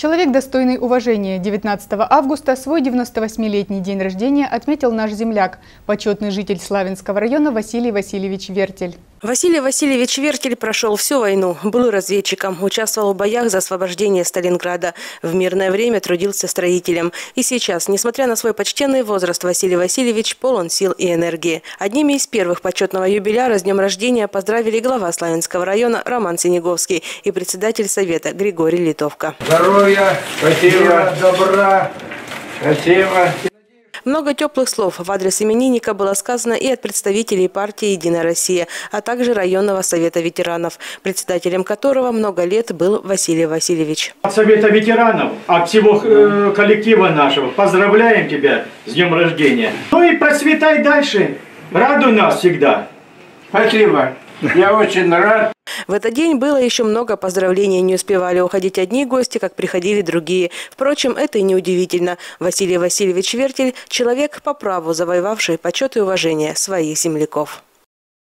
Человек, достойный уважения, 19 августа свой 98-летний день рождения отметил наш земляк, почетный житель Славянского района Василий Васильевич Вертель. Василий Васильевич Вертель прошел всю войну, был разведчиком, участвовал в боях за освобождение Сталинграда. В мирное время трудился строителем. И сейчас, несмотря на свой почтенный возраст, Василий Васильевич полон сил и энергии. Одними из первых почетного юбиляра с днем рождения поздравили глава Славянского района Роман Синеговский и председатель совета Григорий Литовка. Здоровья, спасибо, добра, спасибо. Много теплых слов в адрес именинника было сказано и от представителей партии «Единая Россия», а также районного совета ветеранов, председателем которого много лет был Василий Васильевич. От совета ветеранов, от всего э, коллектива нашего поздравляем тебя с днем рождения. Ну и процветай дальше, радуй нас всегда. Спасибо. Я очень рад. В этот день было еще много поздравлений. Не успевали уходить одни гости, как приходили другие. Впрочем, это и не удивительно. Василий Васильевич Вертель – человек по праву, завоевавший почет и уважение своих земляков.